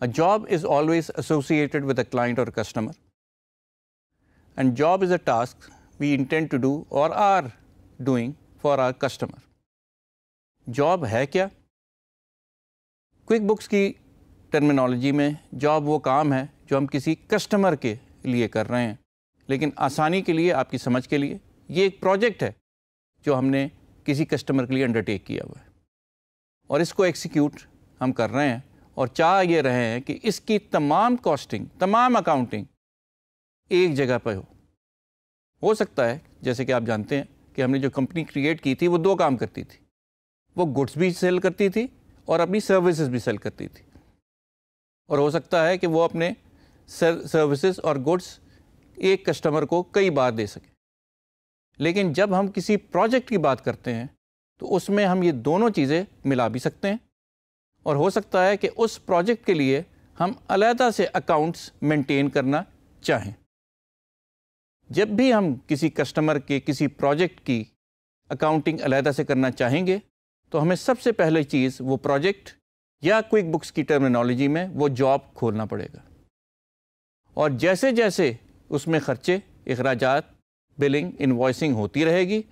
A job is always associated with a client or customer. And job is a task we intend to do or are doing for our customer. Job है क्या QuickBooks की terminology में job वो काम है जो हम किसी कस्टमर के लिए कर रहे हैं लेकिन आसानी के लिए, आपकी समझ के लिए, ये एक प्रोजेक्ट है जो हमने किसी कस्टमर के लिए अंडरटेक किया हुआ है और इसको एक्सिक्यूट हम कर रहे हैं और चाह ये रहे हैं कि इसकी तमाम कॉस्टिंग तमाम अकाउंटिंग एक जगह पर हो। हो सकता है, जैसे कि आप जानते हैं कि हमने जो कंपनी क्रिएट की थी, वो दो काम करती थी। वो गुड्स भी सेल करती थी और अपनी सर्विसेज़ भी सेल करती थी। और हो सकता है कि वो अपने सर्विसेज़ और गुड्स एक कस्टमर को कई बार दे सके। लेकिन जब हम किसी प्रोजेक्ट की बात करते हैं तो उसमें हम ये दोनों चीज़ें मिला भी सकते हैं। और हो सकता है कि उस प्रोजेक्ट के लिए हम अलहदा से अकाउंट्स मेंटेन करना चाहें। जब भी हम किसी कस्टमर के किसी प्रोजेक्ट की अकाउंटिंग अलहदा से करना चाहेंगे तो हमें सबसे पहले चीज़ वो प्रोजेक्ट या क्विक बुक्स की टर्मिनोलॉजी में वो जॉब खोलना पड़ेगा। और जैसे जैसे उसमें ख़र्चे अखराज बिलिंग इन्वॉइसिंग होती रहेगी,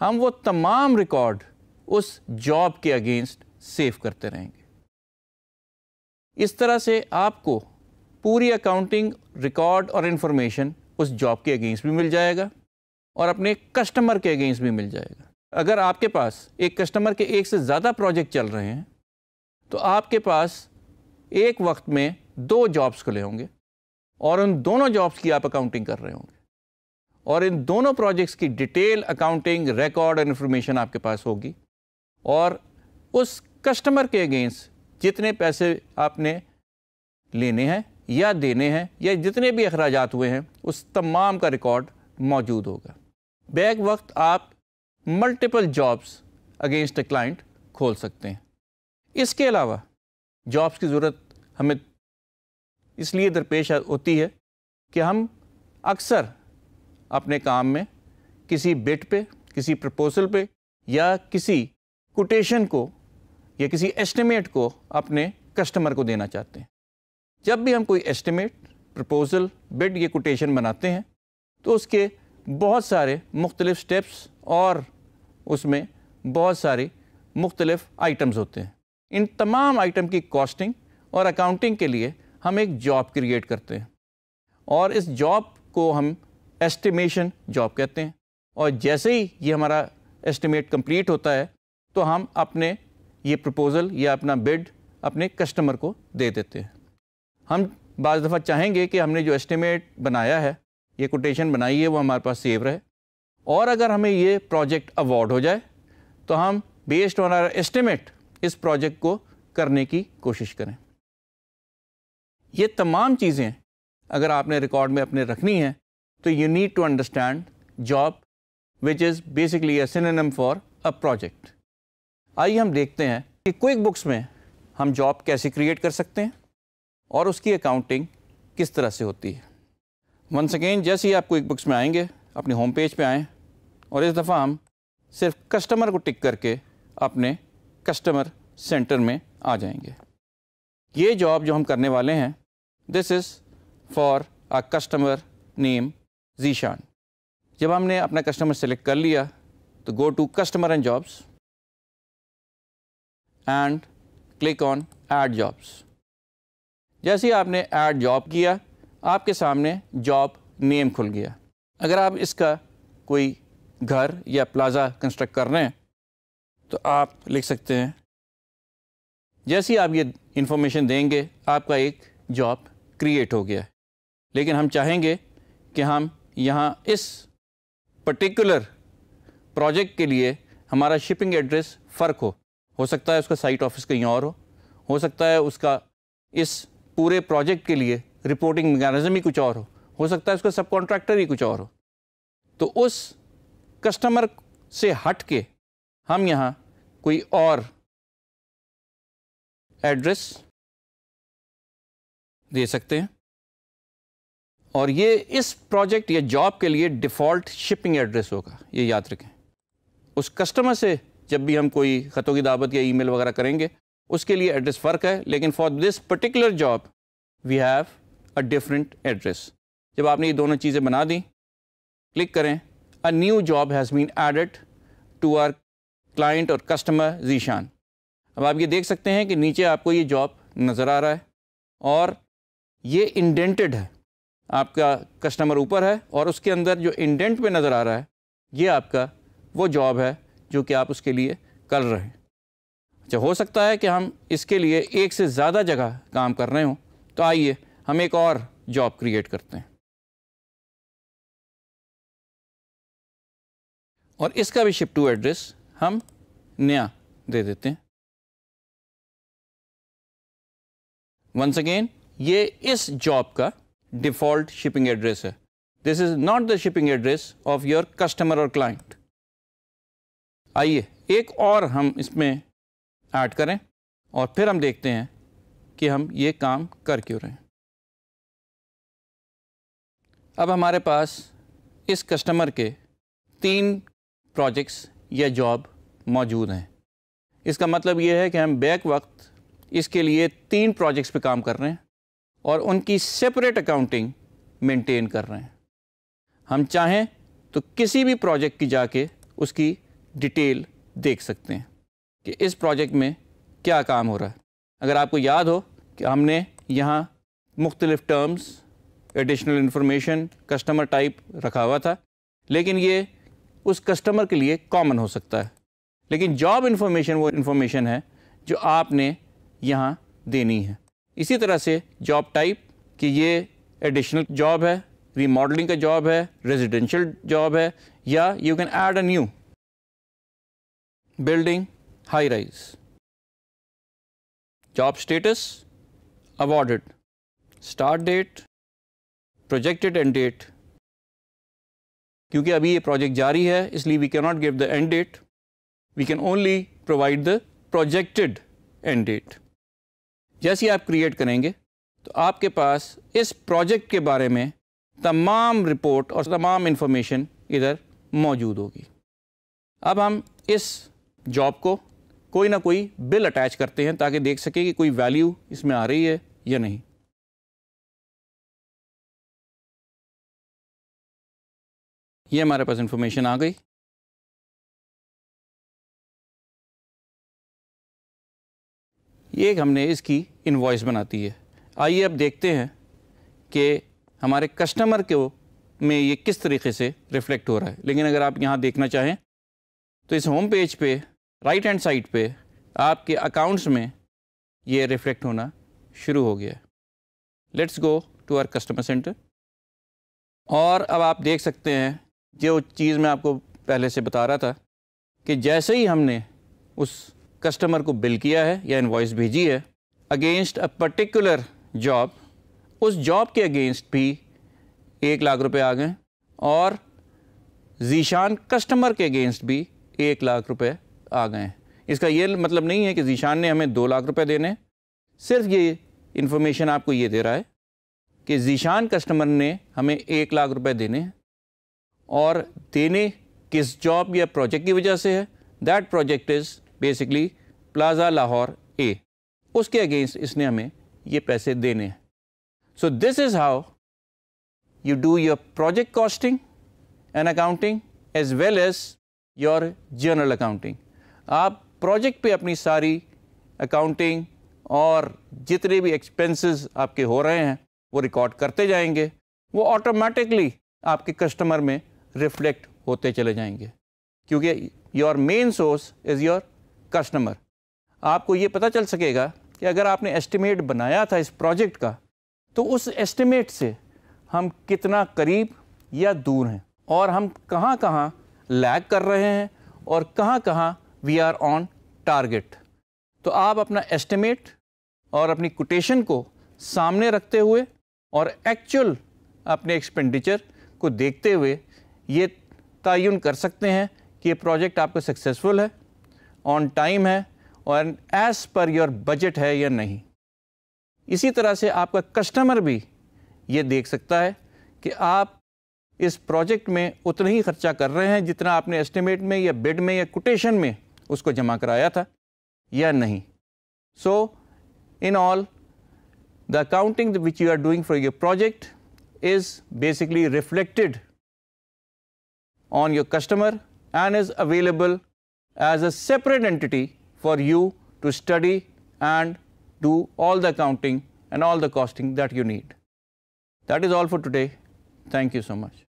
हम वो तमाम रिकॉर्ड उस जॉब के अगेंस्ट सेव करते रहेंगे। इस तरह से आपको पूरी अकाउंटिंग रिकॉर्ड और इन्फॉर्मेशन उस जॉब के अगेंस्ट भी मिल जाएगा और अपने कस्टमर के अगेंस्ट भी मिल जाएगा। अगर आपके पास एक कस्टमर के एक से ज़्यादा प्रोजेक्ट चल रहे हैं तो आपके पास एक वक्त में दो जॉब्स खुले होंगे और उन दोनों जॉब्स की आप अकाउंटिंग कर रहे होंगे और इन दोनों प्रोजेक्ट्स की डिटेल अकाउंटिंग रिकॉर्ड और इन्फॉर्मेशन आपके पास होगी और उस कस्टमर के अगेंस्ट जितने पैसे आपने लेने हैं या देने हैं या जितने भी अखराज हुए हैं, उस तमाम का रिकॉर्ड मौजूद होगा। बैक वक्त आप multiple jobs against a client खोल सकते हैं। इसके अलावा जॉब्स की ज़रूरत हमें इसलिए दरपेश होती है कि हम अक्सर अपने काम में किसी बिट पे, किसी प्रपोजल पे या किसी कोटेशन को या किसी एस्टिमेट को अपने कस्टमर को देना चाहते हैं। जब भी हम कोई एस्टिमेट प्रपोज़ल बिड या कोटेशन बनाते हैं तो उसके बहुत सारे मुख्तलिफ़ स्टेप्स और उसमें बहुत सारे मुख्तलिफ़ आइटम्स होते हैं। इन तमाम आइटम की कॉस्टिंग और अकाउंटिंग के लिए हम एक जॉब क्रिएट करते हैं और इस जॉब को हम एस्टिमेशन जॉब कहते हैं। और जैसे ही ये हमारा एस्टिमेट कंप्लीट होता है तो हम अपने ये प्रपोज़ल या अपना बिड अपने कस्टमर को दे देते हैं। हम बज दफ़ा चाहेंगे कि हमने जो एस्टिमेट बनाया है, ये कोटेशन बनाई है, वो हमारे पास सेव रहे। और अगर हमें ये प्रोजेक्ट अवार्ड हो जाए तो हम बेस्ड ऑन आर एस्टिमेट इस प्रोजेक्ट को करने की कोशिश करें। ये तमाम चीज़ें अगर आपने रिकॉर्ड में अपने रखनी है तो you need to understand job which is basically a for a project आइए हम देखते हैं कि क्विक बुक्स में हम जॉब कैसे क्रिएट कर सकते हैं और उसकी अकाउंटिंग किस तरह से होती है। वन सेकेंड जैसे ही आप क्विक बुक्स में आएँगे, अपने होम पेज पे आएँ और इस दफ़ा हम सिर्फ़ कस्टमर को टिक करके अपने कस्टमर सेंटर में आ जाएँगे। ये जॉब जो हम करने वाले हैं this is for a customer name Zeeshan जब हमने अपना कस्टमर सेलेक्ट कर लिया तो go to customer and jobs and click on add jobs जैसे ही आपने ऐड जॉब किया, आपके सामने जॉब नेम खुल गया। अगर आप इसका कोई घर या प्लाज़ा कंस्ट्रक्ट कर रहे हैं तो आप लिख सकते हैं, जैसे ही आप ये इंफॉर्मेशन देंगे, आपका एक जॉब क्रिएट हो गया लेकिन हम चाहेंगे कि हम यहाँ इस पर्टिकुलर प्रोजेक्ट के लिए हमारा शिपिंग एड्रेस फ़र्क हो। हो सकता है उसका साइट ऑफ़िस कहीं और हो। हो सकता है उसका इस पूरे प्रोजेक्ट के लिए रिपोर्टिंग मैकेनिज्म ही कुछ और हो। हो सकता है उसका सब कॉन्ट्रैक्टर ही कुछ और हो। तो उस कस्टमर से हट के हम यहाँ कोई और एड्रेस दे सकते हैं। और ये इस प्रोजेक्ट या जॉब के लिए डिफ़ॉल्ट शिपिंग एड्रेस होगा, ये याद रखें। उस कस्टमर से जब भी हम कोई ख़तों की दावत या ईमेल वगैरह करेंगे, उसके लिए एड्रेस फ़र्क है, लेकिन for this particular job we have a different address जब आपने ये दोनों चीज़ें बना दी क्लिक करें a new job has been added to our client और कस्टमर जीशान अब आप ये देख सकते हैं कि नीचे आपको ये जॉब नज़र आ रहा है और ये इंडेंटेड है। आपका कस्टमर ऊपर है और उसके अंदर जो इंडेंट पे नज़र आ रहा है, ये आपका वो जॉब है जो कि आप उसके लिए कर रहे हैं। अच्छा हो सकता है कि हम इसके लिए एक से ज़्यादा जगह काम कर रहे हों तो आइए हम एक और जॉब क्रिएट करते हैं। और इसका भी शिप टू एड्रेस हम नया दे देते हैं। वंस अगेन ये इस जॉब का डिफ़ॉल्ट शिपिंग एड्रेस है। This is not the shipping address of your customer और क्लाइंट आइए, एक और हम इसमें ऐड करें और फिर हम देखते हैं कि हम ये काम कर क्यों रहे हैं। अब हमारे पास इस कस्टमर के तीन प्रोजेक्ट्स या जॉब मौजूद हैं। इसका मतलब ये है कि हम बैक वक्त इसके लिए तीन प्रोजेक्ट्स पे काम कर रहे हैं और उनकी सेपरेट अकाउंटिंग मेंटेन कर रहे हैं। हम चाहें तो किसी भी प्रोजेक्ट की जाके उसकी डिटेल देख सकते हैं कि इस प्रोजेक्ट में क्या काम हो रहा है। अगर आपको याद हो कि हमने यहाँ मुख्तलिफ़ terms additional information customer type रखा हुआ था, लेकिन ये उस कस्टमर के लिए कॉमन हो सकता है। लेकिन जॉब इन्फॉर्मेशन वो इन्फॉर्मेशन है जो आपने यहाँ देनी है। इसी तरह से जॉब टाइप कि ये एडिशनल जॉब है रीमॉडलिंग का जॉब है रेजिडेंशियल जॉब है, या you can add a new building high rise job status awarded start date projected end date क्योंकि अभी ये प्रोजेक्ट जारी है, इसलिए we can not give the end date we can only provide the projected end date जैसे आप create करेंगे तो आपके पास इस प्रोजेक्ट के बारे में तमाम रिपोर्ट और तमाम इन्फॉर्मेशन इधर मौजूद होगी। अब हम इस जॉब को कोई ना कोई बिल अटैच करते हैं ताकि देख सकें कि कोई वैल्यू इसमें आ रही है या नहीं। ये हमारे पास इंफॉर्मेशन आ गई। ये हमने इसकी इन्वॉइस बनाती है। आइए अब देखते हैं कि हमारे कस्टमर के में ये किस तरीके से रिफ्लेक्ट हो रहा है। लेकिन अगर आप यहाँ देखना चाहें तो इस होम पेज पे राइट हैंड साइड पे आपके अकाउंट्स में ये रिफ्लेक्ट होना शुरू हो गया let's go to our customer centre. और अब आप देख सकते हैं, जो चीज़ मैं आपको पहले से बता रहा था, कि जैसे ही हमने उस कस्टमर को बिल किया है या इनवॉइस भेजी है अगेंस्ट अ पर्टिकुलर जॉब उस जॉब के अगेंस्ट भी एक लाख रुपए आ गए, और जीशान कस्टमर के अगेंस्ट भी एक लाख रुपए आ गए इसका ये मतलब नहीं है कि जीशान ने हमें दो लाख रुपए देने सिर्फ़ ये इन्फॉर्मेशन आपको ये दे रहा है कि जीशान कस्टमर ने हमें एक लाख रुपए देने हैं। और देने किस जॉब या प्रोजेक्ट की वजह से है? That project is basically plaza Lahore A उसके अगेंस्ट इसने हमें ये पैसे देने हैं। So this is how you do your project costing and accounting as well as your journal accounting आप प्रोजेक्ट पे अपनी सारी अकाउंटिंग और जितने भी एक्सपेंसेस आपके हो रहे हैं, वो रिकॉर्ड करते जाएँगे। वो ऑटोमेटिकली आपके कस्टमर में रिफ्लेक्ट होते चले जाएँगे। क्योंकि your main source is your customer आपको ये पता चल सकेगा कि अगर आपने एस्टिमेट बनाया था इस प्रोजेक्ट का तो उस एस्टिमेट से हम कितना करीब या दूर हैं और हम कहाँ कहाँ लैग कर रहे हैं और कहाँ कहाँ वी आर ऑन टारगेट तो आप अपना एस्टिमेट और अपनी कोटेशन को सामने रखते हुए और एक्चुअल अपने एक्सपेंडिचर को देखते हुए ये तयन कर सकते हैं कि ये प्रोजेक्ट आपका सक्सेसफुल है ऑन टाइम है और एज़ पर योर बजट है या नहीं। इसी तरह से आपका कस्टमर भी ये देख सकता है कि आप इस प्रोजेक्ट में उतना ही खर्चा कर रहे हैं जितना आपने एस्टिमेट में या बिड में या कोटेशन में उसको जमा कराया था या नहीं? So in all the accounting which you are doing for your project is basically reflected on your customer and is available as a separate entity for you to study and do all the accounting and all the costing that you need that is all for today thank you so much